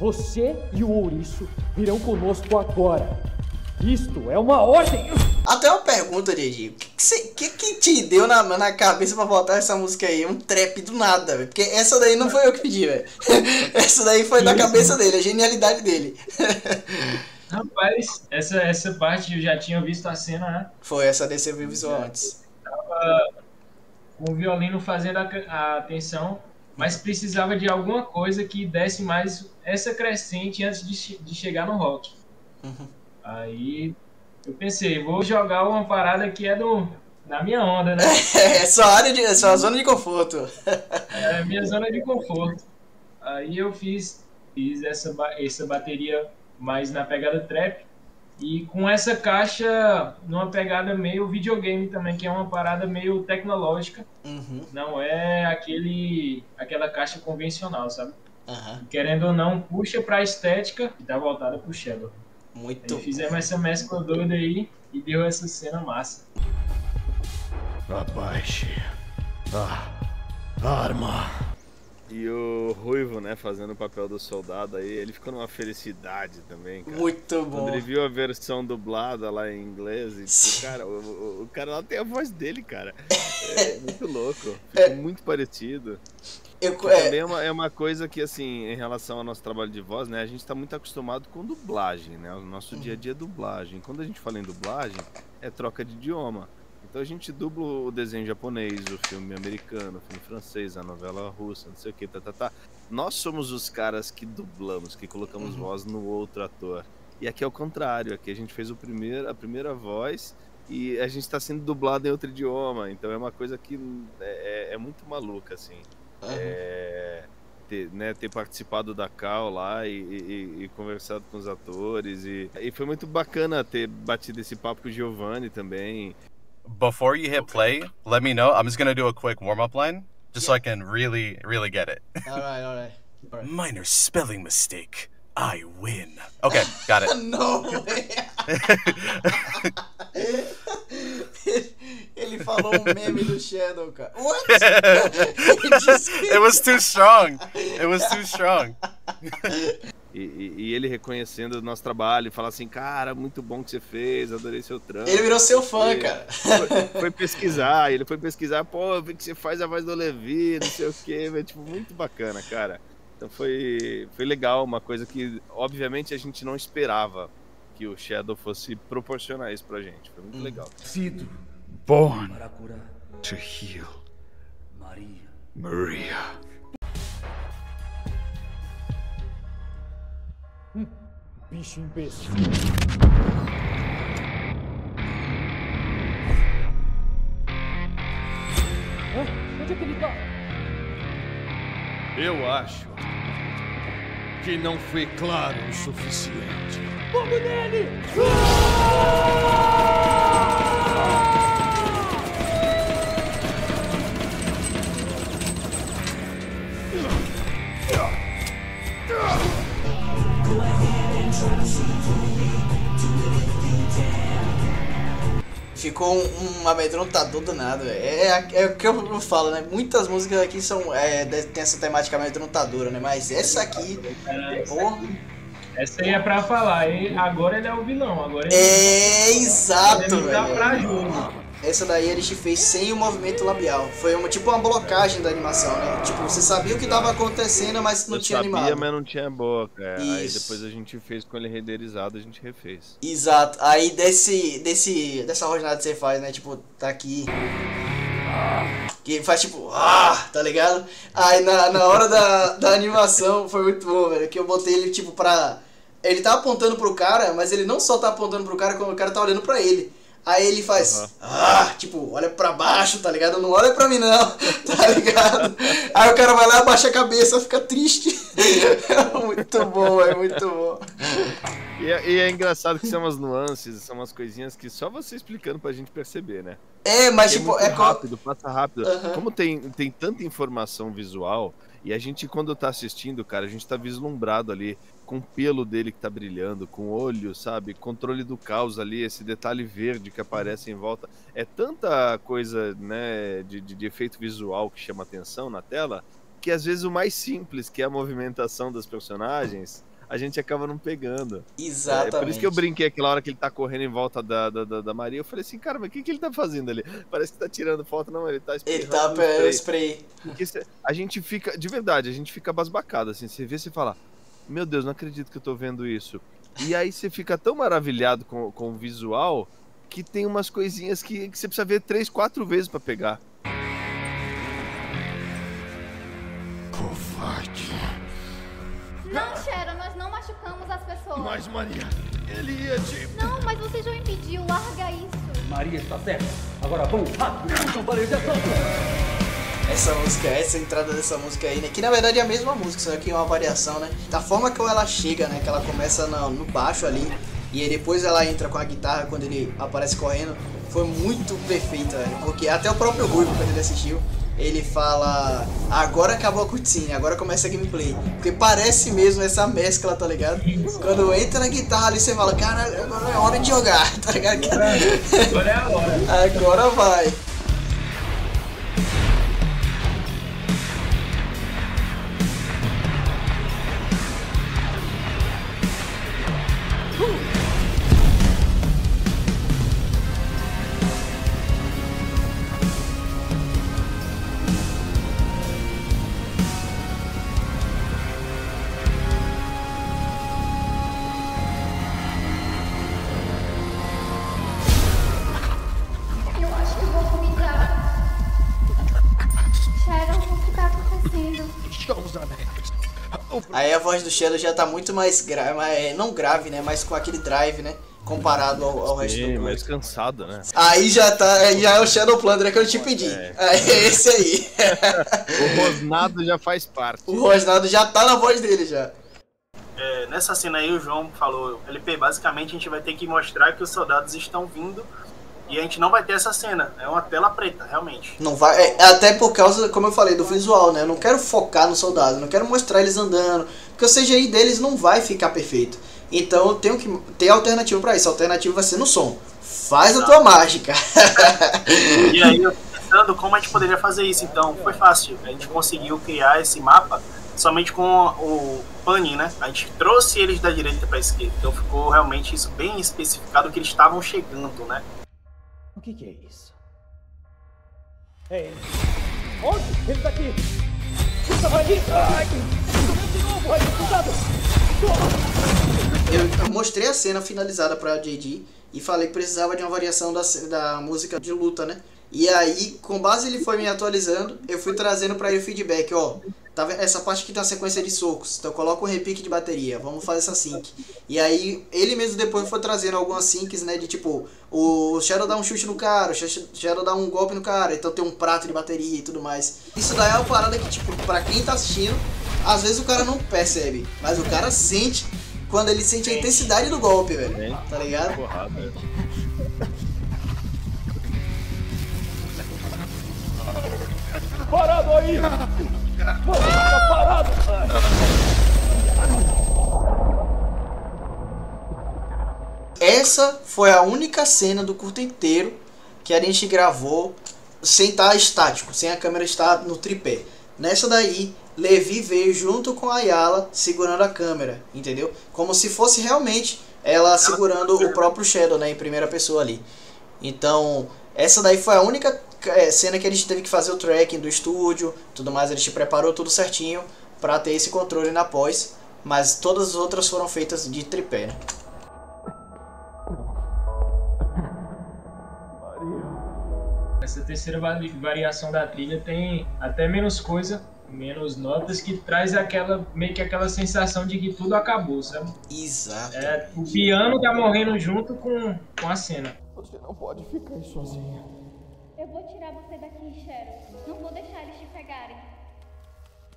Você e o ouriço virão conosco agora. Isto é uma ordem. Até uma pergunta, Didi. O que, que, que, te deu na, na cabeça pra botar essa música aí? Um trap do nada, velho. Porque essa daí não foi eu que pedi, velho. essa daí foi da cabeça dele, a genialidade dele. Rapaz, essa, essa parte eu já tinha visto a cena, né? Foi, essa DC visual antes. Tava com o violino fazendo a, a atenção, mas precisava de alguma coisa que desse mais essa crescente antes de, de chegar no rock. Uhum. Aí eu pensei, vou jogar uma parada que é do, da minha onda, né? é sua área de, é sua zona de conforto. é minha zona de conforto. Aí eu fiz, fiz essa, essa bateria mais na pegada trap. E com essa caixa numa pegada meio videogame também, que é uma parada meio tecnológica. Uhum. Não é aquele aquela caixa convencional, sabe? Uhum. Querendo ou não, puxa pra estética e tá voltada pro Shadow. Muito aí fizemos essa mescla doida aí e deu essa cena massa. Abaixe a arma. E o Ruivo, né, fazendo o papel do soldado aí, ele ficou numa felicidade também, cara. Muito bom. Quando ele viu a versão dublada lá em inglês, e, cara, o, o, o, cara lá tem a voz dele, cara. É muito louco. Ficou é. muito parecido. Eu, é... Também é uma, é uma coisa que, assim, em relação ao nosso trabalho de voz, né, a gente tá muito acostumado com dublagem, né? O nosso dia a dia é dublagem. Quando a gente fala em dublagem, é troca de idioma. Então a gente dubla o desenho japonês, o filme americano, o filme francês, a novela russa, não sei o que, tá, tá, tá. Nós somos os caras que dublamos, que colocamos uhum. voz no outro ator. E aqui é o contrário, aqui a gente fez o primeiro, a primeira voz e a gente está sendo dublado em outro idioma. Então é uma coisa que é, é, é muito maluca, assim. Uhum. É... ter, né, ter participado da Cal lá e, e, e conversado com os atores. E, e foi muito bacana ter batido esse papo com o Giovanni também. Before you hit play, let me know. I'm just gonna do a quick warm up line, just so I can really, really get it. All right, all right. All right. Minor spelling mistake. I win. Okay, got it. no way. Ele falou um meme do Shadow, cara. What? it was too strong. It was too strong. E, e, e, ele reconhecendo o nosso trabalho e falar assim, cara, muito bom que você fez, adorei seu trampo. Ele virou seu fã, e, cara. Foi, foi, pesquisar, ele foi pesquisar, pô, eu vi que você faz a voz do Levi, não sei o quê, tipo, muito bacana, cara. Então foi, foi legal, uma coisa que obviamente a gente não esperava que o Shadow fosse proporcionar isso pra gente. Foi muito legal. Sido. Born to heal. Maria. Maria. Hum, bicho imbecil. Hã? Onde é que ele tá? Eu acho que não fui claro o suficiente. Vamos nele! Ficou um, um amedrontador danado. É, é, é o que eu falo, né? Muitas músicas aqui são é, tem essa temática amedrontadora, né? Mas essa aqui. Porra. Essa aí é pra falar, e agora ele é o vilão. Agora ele É exato, ele tá velho. pra jogo. Essa daí a gente fez sem o movimento labial. Foi uma, tipo uma blocagem da animação, né? Tipo, você sabia o que tava acontecendo, mas não Eu tinha sabia, animado. mas não tinha boca. é. Aí depois a gente fez com ele renderizado, a gente refez. Exato. Aí desse, desse, dessa jornada que você faz, né? Tipo, tá aqui. Que faz tipo, ah, tá ligado? Aí na, na hora da, da animação foi muito bom, velho. Que eu botei ele tipo pra. Ele tá apontando pro cara, mas ele não só tá apontando pro cara, como o cara tá olhando pra ele. Aí ele faz, ah, tipo, olha pra baixo, tá ligado? Não olha pra mim não, tá ligado? Aí o cara vai lá, abaixa a cabeça, fica triste. muito bom, é muito bom. E é, e é engraçado que são umas nuances, são umas coisinhas que só você explicando pra gente perceber, né? É, mas Porque tipo, muito é co- rápido, passa rápido. Aham. Como tem, tem tanta informação visual, e a gente, quando tá assistindo, cara, a gente tá vislumbrado ali com o pelo dele que tá brilhando, com o olho, sabe? Controle do caos ali, esse detalhe verde que aparece em volta. É tanta coisa, né, de, de, de efeito visual que chama atenção na tela, que às vezes o mais simples, que é a movimentação dos personagens, a gente acaba não pegando. Exatamente. É, por isso que eu brinquei aquela hora que ele tá correndo em volta da, da, da, da Maria. Eu falei assim, cara, mas o que, que ele tá fazendo ali? Parece que tá tirando foto, não, ele tá Ele tá o spray. Porque a gente fica, de verdade, a gente fica basbacado, assim, você vê e fala, meu Deus, não acredito que eu tô vendo isso. E aí você fica tão maravilhado com, com o visual que tem umas coisinhas que, que você precisa ver três, quatro vezes pra pegar. Covarde. Não, Sharon, nós não machucamos as pessoas. Mas, Maria, ele ia te. Não, mas você já o impediu, larga isso. Maria está certa. Agora vamos rápido. São paralisação. Essa música, essa entrada dessa música aí, né? Que na verdade é a mesma música, só que é uma variação, né? Da forma que ela chega, né? Que ela começa no, no baixo ali. E aí depois ela entra com a guitarra quando ele aparece correndo. Foi muito perfeita, velho. Porque até o próprio Ruivo, quando ele assistiu, ele fala. Agora acabou a cutscene, agora começa a gameplay. Porque parece mesmo essa mescla, tá ligado? Quando entra na guitarra ali, você fala, caralho, agora é hora de jogar, tá ligado? Agora é a hora. Agora vai. Voz do Shadow já tá muito mais grave, não grave, né? Mas com aquele drive, né? Comparado ao, ao resto Sim, do mais cansado, né? Aí já tá, já é o Shadow Plunder que eu te pedi. É, é esse aí. o Rosnado já faz parte. O Rosnado já tá na voz dele já. É, nessa cena aí o João falou, LP, basicamente a gente vai ter que mostrar que os soldados estão vindo e a gente não vai ter essa cena. É uma tela preta, realmente. Não vai. É, até por causa, como eu falei, do visual, né? Eu não quero focar no soldado, não quero mostrar eles andando. Porque o CGI deles não vai ficar perfeito. Então eu tenho que ter alternativa para isso. A alternativa vai ser no som. Faz a tua mágica. e aí eu pensando como a gente poderia fazer isso. Então foi fácil. A gente conseguiu criar esse mapa somente com o pane, né? A gente trouxe eles da direita para a esquerda. Então ficou realmente isso bem especificado que eles estavam chegando, né? O que, que é isso? É ele. Onde? Ele tá aqui! Ele tá aqui! Ai! De novo! Eu, eu mostrei a cena finalizada pra JD e falei que precisava de uma variação da, da música de luta, né? E aí, com base ele foi me atualizando, eu fui trazendo para ele o feedback, ó. Tá vendo? Essa parte aqui uma sequência de socos. Então coloca um repique de bateria. Vamos fazer essa sync. E aí ele mesmo depois foi trazendo algumas syncs, né? De tipo, o Shadow dá um chute no cara, o Shadow dá um golpe no cara, então tem um prato de bateria e tudo mais. Isso daí é uma parada que, tipo, pra quem tá assistindo, às vezes o cara não percebe. Mas o cara sente quando ele sente a intensidade do golpe, velho. Tá ligado? Porrada. Parado aí! Vamos ficar parado! Essa foi a única cena do curto inteiro que a gente gravou sem estar estático, sem a câmera estar no tripé. Nessa daí, Levi veio junto com Ayala segurando a câmera, entendeu? Como se fosse realmente ela segurando o próprio Shadow, né, em primeira pessoa ali. Então, essa daí foi a única é, cena que a gente teve que fazer o tracking do estúdio, tudo mais, a gente preparou tudo certinho para ter esse controle na pós, mas todas as outras foram feitas de tripé, né? Essa terceira variação da trilha tem até menos coisa, menos notas, que traz aquela meio que aquela sensação de que tudo acabou, sabe? Exato. É, o piano tá morrendo junto com, com a cena. Você não pode ficar aí sozinha. Eu vou tirar você daqui, Cheryl. Não vou deixar eles te pegarem.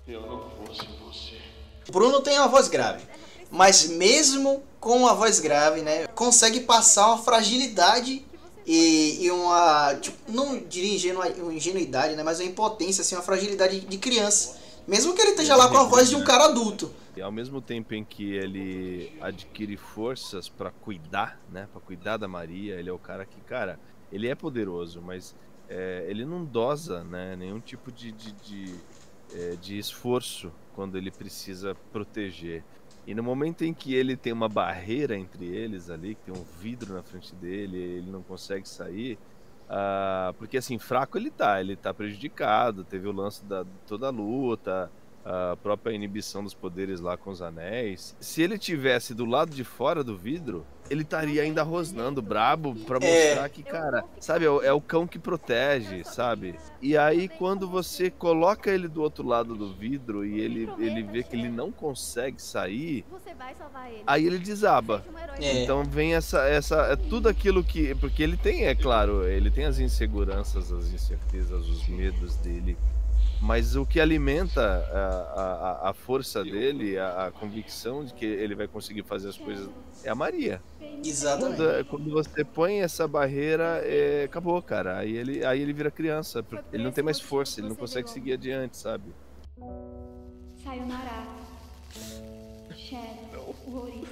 Eu não fosse você. Bruno tem uma voz grave, mas mesmo com a voz grave, né, consegue passar uma fragilidade e, e uma, tipo, não diria ingenu, ingenuidade, né, mas uma impotência, assim, uma fragilidade de criança. Mesmo que ele esteja lá com a voz de um cara adulto. E ao mesmo tempo em que ele adquire forças para cuidar, né, para cuidar da Maria, ele é o cara que, cara, ele é poderoso, mas é, ele não dosa, né, nenhum tipo de, de, de, é, de esforço quando ele precisa proteger. E no momento em que ele tem uma barreira entre eles ali, que tem um vidro na frente dele, ele não consegue sair, uh, porque assim, fraco ele tá, ele tá prejudicado, teve o lance da toda a luta, a própria inibição dos poderes lá com os anéis. Se ele tivesse do lado de fora do vidro, ele estaria ainda rosnando brabo para É. mostrar que, cara, sabe, é o, é o cão que protege, sabe? E aí quando você coloca ele do outro lado do vidro e ele, ele vê que ele não consegue sair, Você vai salvar ele. aí ele desaba. É. Então vem essa essa é tudo aquilo que porque ele tem, é claro, ele tem as inseguranças, as incertezas, os medos dele. Mas o que alimenta a, a, a força dele, a, a convicção de que ele vai conseguir fazer as coisas é a Maria. Exatamente. Quando, quando você põe essa barreira, é, acabou, cara. Aí ele, aí ele vira criança. porque Ele não tem mais força, ele não consegue seguir adiante, sabe? Sayonara. Ouriço.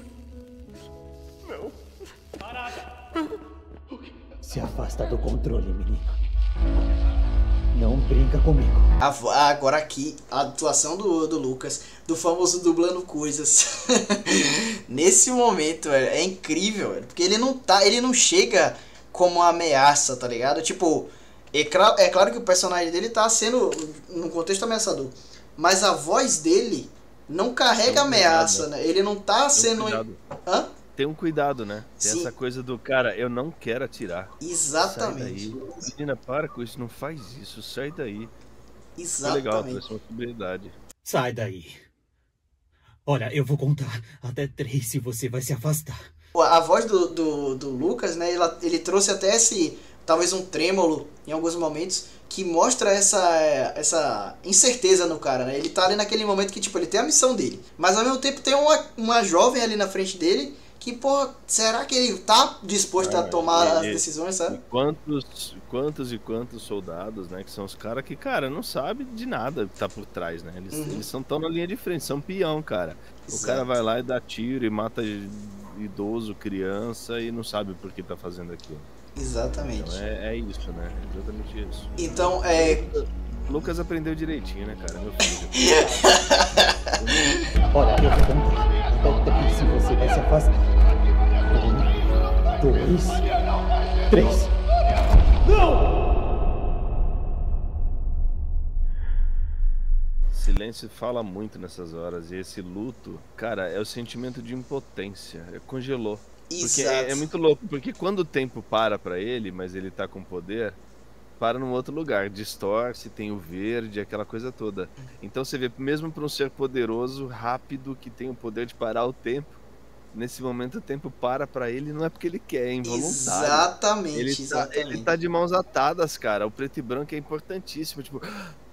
Não. Se afasta do controle, menino. Não brinca comigo. A Agora aqui, a atuação do, do Lucas, do famoso dublando coisas. Nesse momento, velho, é incrível, velho, porque ele não tá, ele não chega como uma ameaça, tá ligado? Tipo, é, é claro que o personagem dele tá sendo num contexto ameaçador, mas a voz dele não carrega ameaça, né? Ele não tá sendo cuidado. Hã? Tem um cuidado, né? Tem Sim. essa coisa do cara, eu não quero atirar. Exatamente. Sai daí. Menina, para com isso, não faz isso, sai daí. Foi Exatamente. legal, trouxe uma possibilidade. Sai daí. Olha, eu vou contar até três e você vai se afastar. A voz do, do, do Lucas, né, ela- ele trouxe até esse, talvez um trêmulo em alguns momentos, que mostra essa, essa incerteza no cara, né? Ele tá ali naquele momento que, tipo, ele tem a missão dele, mas ao mesmo tempo tem uma, uma jovem ali na frente dele que, pô, será que ele tá disposto a tomar as E- decisões, sabe? e Quantos, quantos e quantos soldados, né? Que são os caras que, cara, não sabe de nada que tá por trás, né? Eles, Uhum. eles são tão na linha de frente, são peão, cara. O Exato. cara vai lá e dá tiro e mata idoso, criança e não sabe por que tá fazendo aquilo. Exatamente. Então é, é isso, né? É exatamente isso. Então, é. Lucas aprendeu direitinho, né, cara? Meu filho. Olha, eu vou contar até três e você vai se afastar. Dois, três. Silêncio fala muito nessas horas. E esse luto, cara, é o sentimento de impotência. É, Congelou. Porque é, Exato. é muito louco, porque quando o tempo para pra ele, mas ele tá com poder, para num outro lugar, distorce, tem o verde, aquela coisa toda. Então você vê, mesmo para um ser poderoso, rápido, que tem o poder de parar o tempo, nesse momento o tempo para pra ele, não é porque ele quer, é involuntário. Exatamente, ele tá, exatamente. Ele tá de mãos atadas, cara. O preto e branco é importantíssimo, tipo,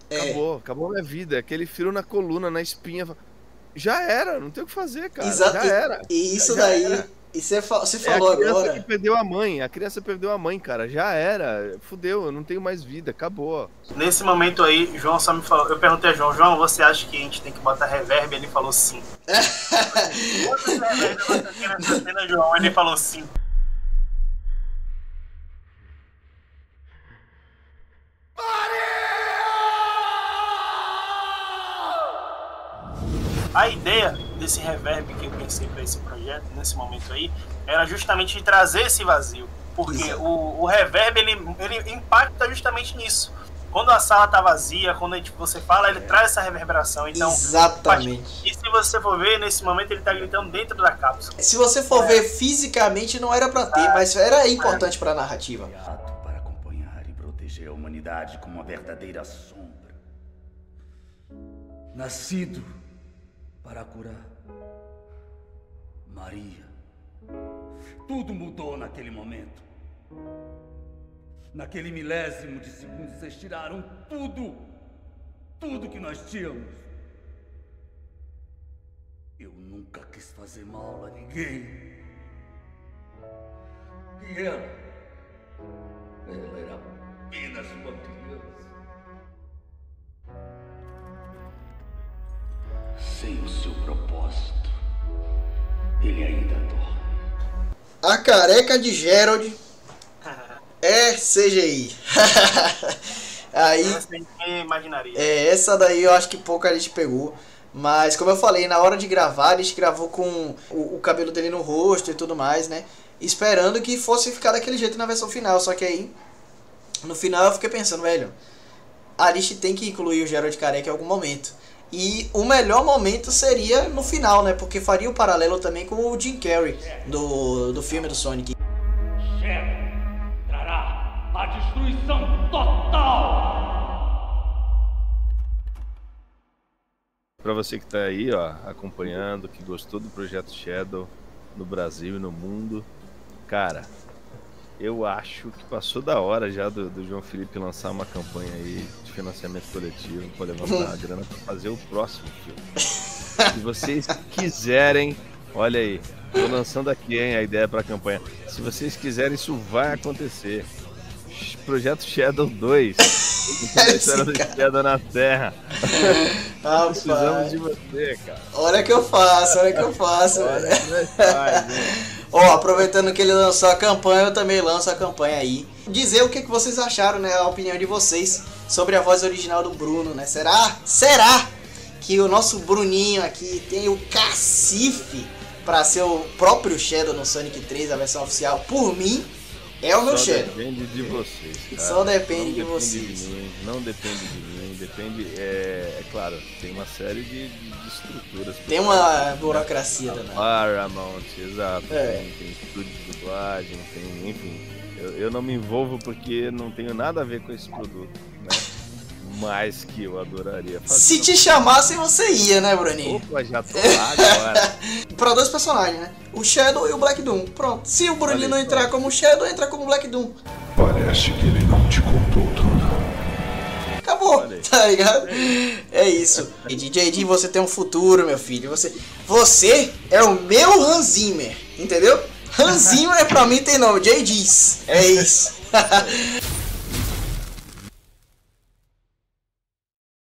É. acabou, acabou a minha vida. Aquele frio na coluna, na espinha. Já era, não tem o que fazer, cara. Exato. Já era. E isso Já daí. era. E você, fa- você É falou a criança agora. que perdeu a mãe. A criança perdeu a mãe, cara. Já era. Fudeu, eu não tenho mais vida. Acabou. Nesse momento aí, João só me falou. Eu perguntei a João, João, você acha que a gente tem que botar reverb? Ele falou sim. Cena, João? Ele falou sim. A ideia desse reverb que eu pensei para esse projeto, nesse momento aí, era justamente de trazer esse vazio. Porque o, o reverb, ele, ele impacta justamente nisso. Quando a sala tá vazia, quando a gente, você fala, ele traz essa reverberação. Então, Exatamente. E se você for ver, nesse momento ele tá gritando dentro da cápsula. Se você for ver fisicamente, não era pra ter, mas era importante pra narrativa. para acompanhar e proteger a humanidade como uma verdadeira sombra. Nascido para curar. Maria. Tudo mudou naquele momento. Naquele milésimo de segundo, vocês tiraram tudo. Tudo que nós tínhamos. Eu nunca quis fazer mal a ninguém. E ela? Ela era apenas uma criança. Sem o seu propósito, ele ainda dorme. A careca de Gerald é CGI. Aí. Imaginaria? É, essa daí eu acho que pouca gente pegou. Mas como eu falei, na hora de gravar, a gente gravou com o, o cabelo dele no rosto e tudo mais, né? Esperando que fosse ficar daquele jeito na versão final. Só que aí, no final eu fiquei pensando, velho, a gente tem que incluir o Gerald Careca em algum momento. E o melhor momento seria no final, né? Porque faria o paralelo também com o Jim Carrey do, do filme do Sonic. Trará a destruição total! Pra você que tá aí, ó, acompanhando, que gostou do projeto Shadow no Brasil e no mundo, cara, eu acho que passou da hora já do, do João Felipe lançar uma campanha aí de financiamento coletivo para levantar a grana para fazer o próximo filme. Se vocês quiserem, olha aí, tô lançando aqui hein, a ideia para a campanha. Se vocês quiserem, isso vai acontecer. Projeto Shadow 2. A história do Shadow na Terra. Rapaz. Precisamos de você, cara. Olha que eu faço, olha que eu faço. Olha nós faz, né? Ó, aproveitando que ele lançou a campanha, eu também lanço a campanha aí. Dizer o que, que vocês acharam, né? A opinião de vocês sobre a voz original do Bruno, né? Será? Será que o nosso Bruninho aqui tem o cacife pra ser o próprio Shadow no Sonic 3, a versão oficial? Por mim, é o meu Só Shadow. depende de vocês. Cara. Só depende Não de depende vocês. De mim, não depende de mim, depende. É, é claro, tem uma série de, de- de estruturas. Tem uma burocracia danada. Paramount, exato. É. Tem, tem estúdio de dublagem, tem, enfim. Eu, eu não me envolvo porque não tenho nada a ver com esse produto, né? mais que eu adoraria fazer. Se te chamassem, você ia, né, Bruninho? Opa, já tô lá agora. pra dois personagens, né? O Shadow e o Black Doom. Pronto. Se o Bruninho não entrar como Shadow, entra como Black Doom. Parece que ele não te contou tudo. Acabou, tá ligado? É isso. E DJ você tem um futuro, meu filho. Você, você é o meu Hans Zimmer, entendeu? Hans Zimmer pra mim tem nome, JDs. É isso.